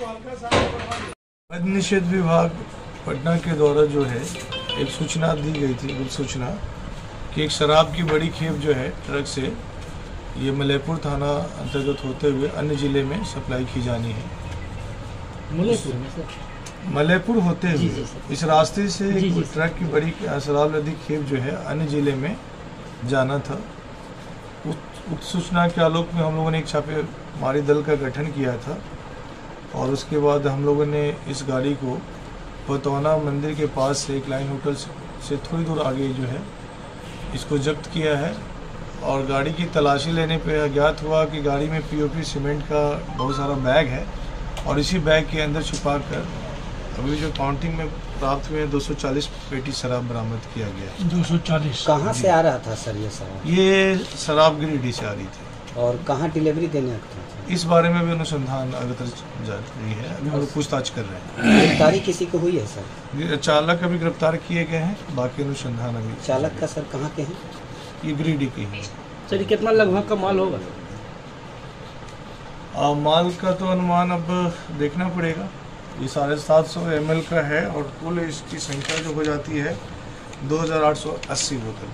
मद निषेध विभाग पटना के द्वारा जो है एक सूचना दी गई थी गुप्त सूचना कि एक शराब की बड़ी खेप जो है ट्रक से ये मलयपुर थाना अंतर्गत होते हुए अन्य ज़िले में सप्लाई की जानी है। मलयपुर मलयपुर होते हुए इस रास्ते से एक ट्रक की बड़ी शराब लदी खेप जो है अन्य ज़िले में जाना था। उस उस सूचना के आलोक में हम लोगों ने एक छापेमारी दल का गठन किया था। और उसके बाद हम लोगों ने इस गाड़ी को पतौना मंदिर के पास से एक लाइन होटल से थोड़ी दूर आगे जो है इसको जब्त किया है। और गाड़ी की तलाशी लेने पे अज्ञात हुआ कि गाड़ी में पीओपी सीमेंट का बहुत सारा बैग है और इसी बैग के अंदर छुपा कर अभी जो काउंटिंग में प्राप्त हुए हैं 240 पेटी शराब बरामद किया गया है। दो सौ चालीस। कहाँ से आ रहा था सर ये शराब? ये शराब गिरिडीह से आ रही थी। और कहाँ डिलीवरी देने आता था? इस बारे में भी अनुसंधान अग्रतर जारी है। अभी हम लोग पूछताछ कर रहे हैं। गिरफ्तारी किसी को हुई है सर? चालक अभी गिरफ़्तार किए गए हैं बाकी अनुसंधान अभी चालक का सर कहाँ के हैं? ये गिरिडीह की है सर कितना लगभग का माल होगा? आ, माल का तो अनुमान अब देखना पड़ेगा। ये साढ़े सात सौ एम का है और कुल इसकी संख्या जो हो जाती है दो हज़ार आठ सौ अस्सी बोतल।